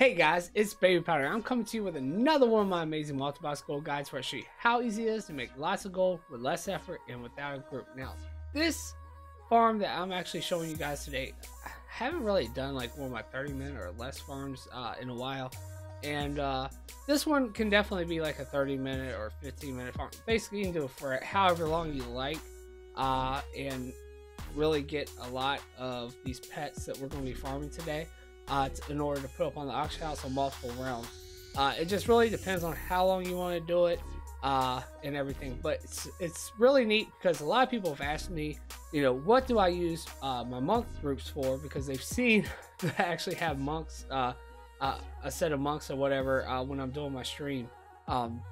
Hey guys, it's Baby Powder. I'm coming to you with another one of my amazing multi-box gold guides where I show you how easy it is to make lots of gold with less effort and without a group. Now, this farm that I'm actually showing you guys today, I haven't really done like one of my 30 minute or less farms uh, in a while. And uh, this one can definitely be like a 30 minute or 15 minute farm. Basically, you can do it for however long you like uh, and really get a lot of these pets that we're going to be farming today uh, in order to put up on the auction house on multiple realms. Uh, it just really depends on how long you want to do it uh, and everything. But it's, it's really neat because a lot of people have asked me, you know, what do I use uh, my monk groups for? Because they've seen that I actually have monks, uh, uh, a set of monks or whatever uh, when I'm doing my stream. Um,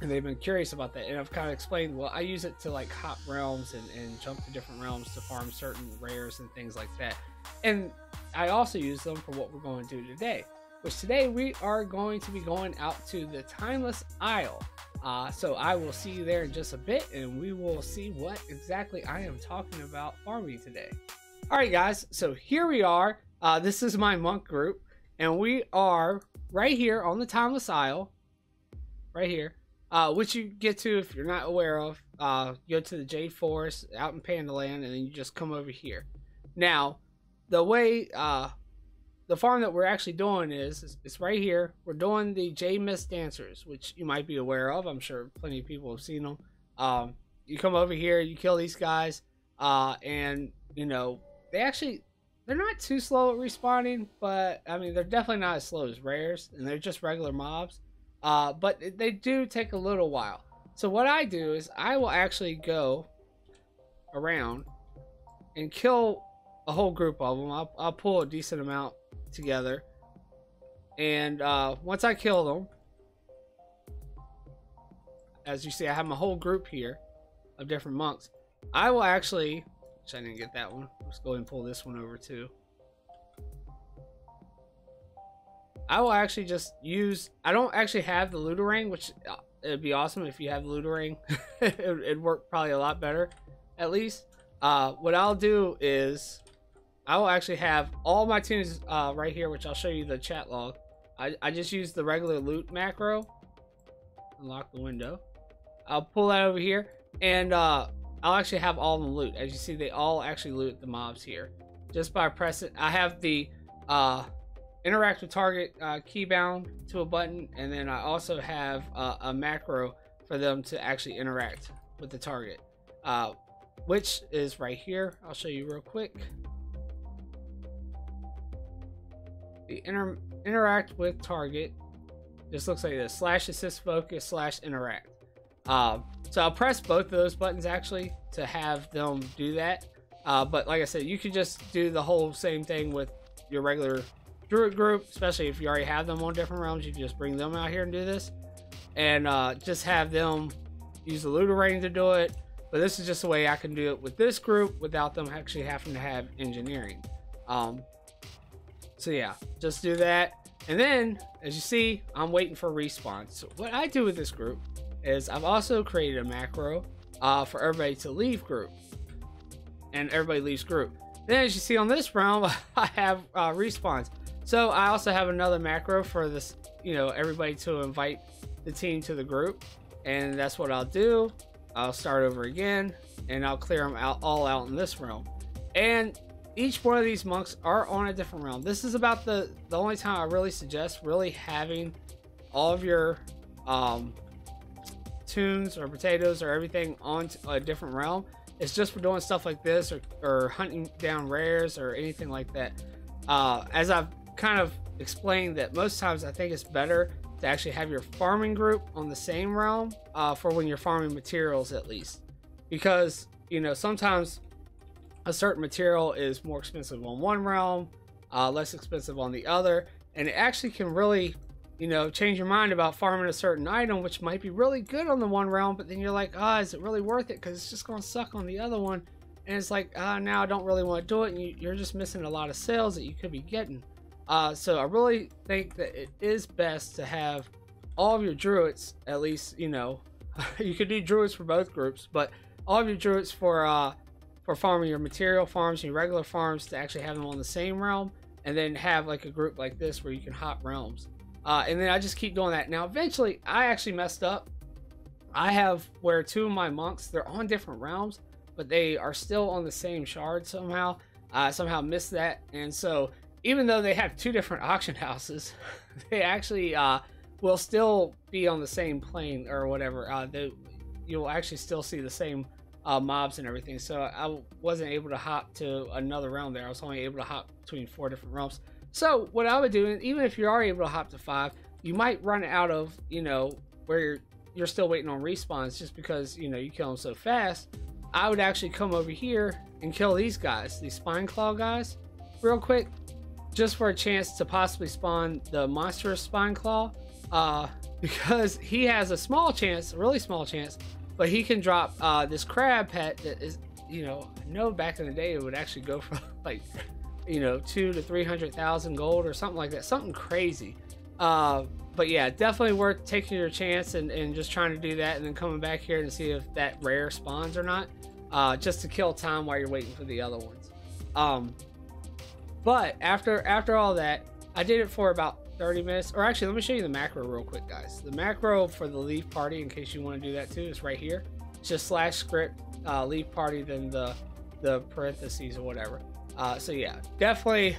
and they've been curious about that. And I've kind of explained, well, I use it to like hop realms and, and jump to different realms to farm certain rares and things like that. And I also use them for what we're going to do today, which today we are going to be going out to the Timeless Isle. Uh, so I will see you there in just a bit and we will see what exactly I am talking about farming today. All right, guys, so here we are. Uh, this is my monk group and we are right here on the Timeless Isle, right here, uh, which you get to if you're not aware of. Uh, go to the Jade Forest out in Pandaland and then you just come over here. Now, the way uh, the farm that we're actually doing is, it's right here. We're doing the Jademist Dancers, which you might be aware of. I'm sure plenty of people have seen them. Um, you come over here, you kill these guys, uh, and you know they actually they're not too slow at respawning, but I mean they're definitely not as slow as rares, and they're just regular mobs. Uh, but they do take a little while. So what I do is I will actually go around and kill a whole group of them. I'll, I'll pull a decent amount together. And uh, once I kill them, as you see, I have my whole group here of different monks. I will actually, which I didn't get that one. Let's go and pull this one over too. I will actually just use, I don't actually have the Looterang, which uh, it'd be awesome if you have the Looterang. it, it'd work probably a lot better, at least. Uh, what I'll do is I will actually have all my toons uh, right here, which I'll show you the chat log. I, I just use the regular loot macro. Unlock the window. I'll pull that over here, and uh, I'll actually have all the loot. As you see, they all actually loot the mobs here. Just by pressing, I have the uh, interact with target uh, key bound to a button, and then I also have uh, a macro for them to actually interact with the target, uh, which is right here. I'll show you real quick. The inter interact with target. Just looks like this. Slash assist focus slash interact. Uh, so I'll press both of those buttons actually to have them do that. Uh, but like I said you could just do the whole same thing with your regular druid group especially if you already have them on different realms you just bring them out here and do this. And uh, just have them use the Looterang to do it. But this is just the way I can do it with this group without them actually having to have engineering. Um, so yeah, just do that. And then, as you see, I'm waiting for respawn. So what I do with this group is I've also created a macro uh, for everybody to leave group. And everybody leaves group. Then as you see on this realm, I have uh, respawns. So I also have another macro for this, you know, everybody to invite the team to the group. And that's what I'll do. I'll start over again and I'll clear them out all out in this realm. And each one of these monks are on a different realm. This is about the the only time I really suggest really having all of your um, toons or potatoes or everything on a different realm. It's just for doing stuff like this or, or hunting down rares or anything like that. Uh, as I've kind of explained that most times I think it's better to actually have your farming group on the same realm uh, for when you're farming materials at least. Because, you know, sometimes a certain material is more expensive on one realm, uh, less expensive on the other, and it actually can really, you know, change your mind about farming a certain item, which might be really good on the one realm, but then you're like, ah, oh, is it really worth it? Because it's just going to suck on the other one. And it's like, ah, now I don't really want to do it, and you, are just missing a lot of sales that you could be getting. Uh, so I really think that it is best to have all of your druids, at least, you know, you could do druids for both groups, but all of your druids for uh, for farming your material farms and your regular farms to actually have them on the same realm and then have like a group like this where you can hop realms. Uh, and then I just keep doing that. Now, eventually, I actually messed up. I have where two of my monks, they're on different realms, but they are still on the same shard somehow. I somehow missed that. And so, even though they have two different auction houses, they actually uh, will still be on the same plane or whatever. Uh, they, you'll actually still see the same uh, mobs and everything. So I wasn't able to hop to another realm there. I was only able to hop between four different realms. So what I would do, even if you are able to hop to five, you might run out of, you know, where you're, you're still waiting on respawns just because, you know, you kill them so fast. I would actually come over here and kill these guys, these spine claw guys, real quick, just for a chance to possibly spawn the monstrous spine claw. Uh, because he has a small chance, a really small chance, but he can drop uh, this crab pet that is, you know, I know back in the day it would actually go for like you know, two to three hundred thousand gold or something like that, something crazy. Uh, but yeah, definitely worth taking your chance and, and just trying to do that, and then coming back here and see if that rare spawns or not, uh, just to kill time while you're waiting for the other ones. Um, but after after all that, I did it for about 30 minutes. Or actually, let me show you the macro real quick, guys. The macro for the leave party, in case you want to do that too, is right here. It's just slash script uh, leave party, then the the parentheses or whatever. Uh, so yeah, definitely,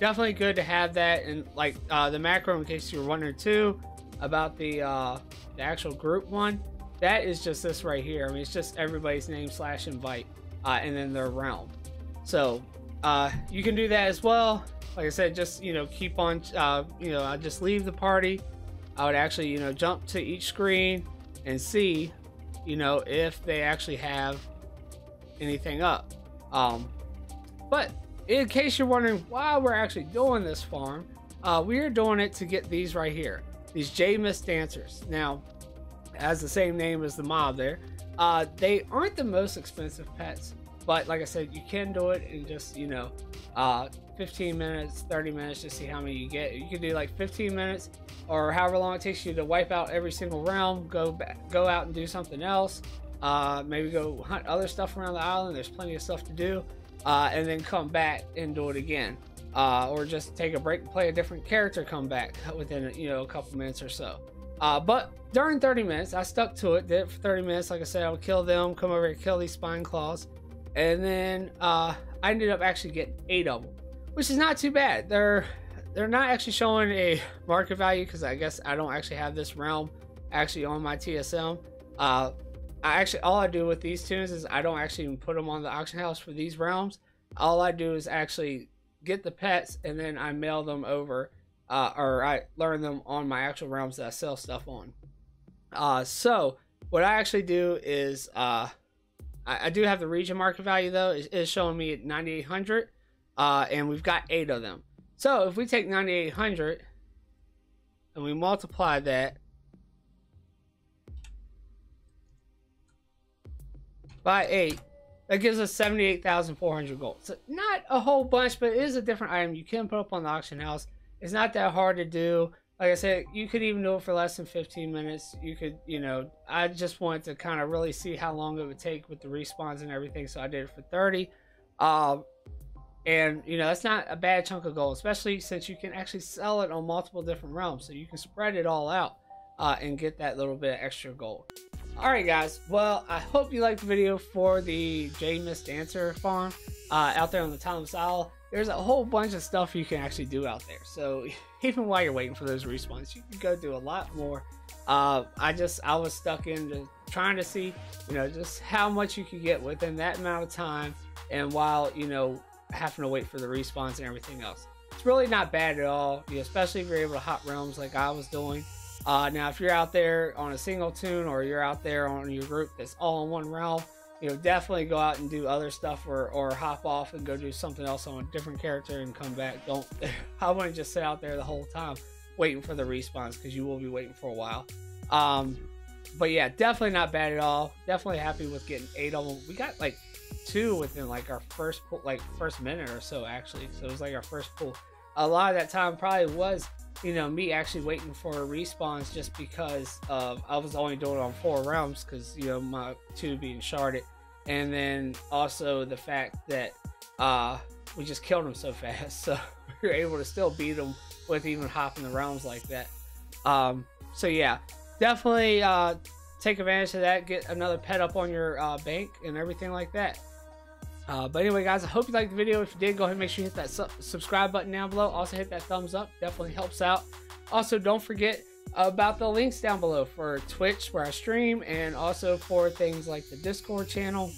definitely good to have that. And like uh, the macro, in case you were wondering too, about the uh, the actual group one, that is just this right here. I mean, it's just everybody's name slash invite, uh, and then their realm. So uh, you can do that as well. Like I said, just you know, keep on. Uh, you know, I just leave the party. I would actually, you know, jump to each screen and see, you know, if they actually have anything up. Um, but in case you're wondering why we're actually doing this farm, uh, we are doing it to get these right here, these Jademist Dancers. Now, as the same name as the mob there, uh, they aren't the most expensive pets, but like I said, you can do it in just, you know, uh, 15 minutes, 30 minutes to see how many you get. You can do like 15 minutes or however long it takes you to wipe out every single realm, go back, go out and do something else. Uh, maybe go hunt other stuff around the island. There's plenty of stuff to do uh, and then come back and do it again. Uh, or just take a break and play a different character, come back within you know a couple minutes or so. Uh, but during 30 minutes, I stuck to it. Did it for 30 minutes. Like I said, I would kill them, come over and kill these spine claws, and then uh, I ended up actually getting eight of them, which is not too bad. They're they're not actually showing a market value because I guess I don't actually have this realm actually on my TSM. Uh, I actually all I do with these toons is I don't actually even put them on the auction house for these realms. All I do is actually get the pets and then I mail them over, uh, or I learn them on my actual realms that I sell stuff on. Uh, so what I actually do is uh, I, I, do have the region market value though. It is showing me at 9,800, uh, and we've got eight of them. So if we take 9,800 and we multiply that by 8, that gives us 78,400 gold. So not a whole bunch, but it is a different item you can put up on the auction house. It's not that hard to do. Like I said, you could even do it for less than 15 minutes. You could, you know, I just wanted to kind of really see how long it would take with the respawns and everything. So I did it for 30. Um, and, you know, that's not a bad chunk of gold, especially since you can actually sell it on multiple different realms. So you can spread it all out uh, and get that little bit of extra gold. Alright guys, well, I hope you liked the video for the Jademist Dancer farm uh, out there on the Timeless Isle. There's a whole bunch of stuff you can actually do out there. So even while you're waiting for those respawns, you can go do a lot more. Uh, I just, I was stuck in trying to see, you know, just how much you could get within that amount of time. And while, you know, having to wait for the respawns and everything else. It's really not bad at all, especially if you're able to hop realms like I was doing. Uh, now, if you're out there on a single toon or you're out there on your group that's all in one realm, you know, definitely go out and do other stuff or, or hop off and go do something else on a different character and come back. Don't, I wouldn't just sit out there the whole time waiting for the response because you will be waiting for a while. Um, but yeah, definitely not bad at all. Definitely happy with getting eight of them. We got like two within like our first like first minute or so actually. So it was like our first pull. A lot of that time probably was you know, me actually waiting for respawns just because of I was only doing on four realms because you know my two being sharded, and then also the fact that uh we just killed him so fast, so you're able to still beat them with even hopping the realms like that. Um, so yeah, definitely uh, take advantage of that. Get another pet up on your uh, bank and everything like that. Uh, but anyway, guys, I hope you liked the video. If you did, go ahead and make sure you hit that su subscribe button down below. Also, hit that thumbs up. Definitely helps out. Also, don't forget about the links down below for Twitch, where I stream, and also for things like the Discord channel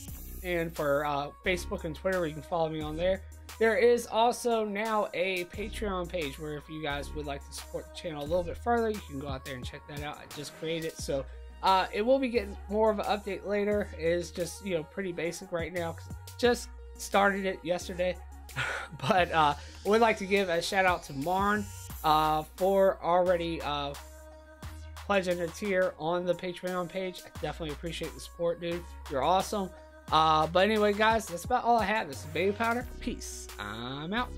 and for uh, Facebook and Twitter, where you can follow me on there. There is also now a Patreon page where if you guys would like to support the channel a little bit further, you can go out there and check that out. I just created it, so uh, it will be getting more of an update later. It is just you know pretty basic right now. Just started it yesterday, but uh, would like to give a shout out to Marn uh, for already uh, pledging a tier on the Patreon page. I definitely appreciate the support, dude. You're awesome. Uh, but anyway, guys, that's about all I have. This is Baby Powder. Peace. I'm out.